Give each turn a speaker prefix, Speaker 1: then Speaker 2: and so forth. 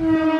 Speaker 1: Mm-hmm.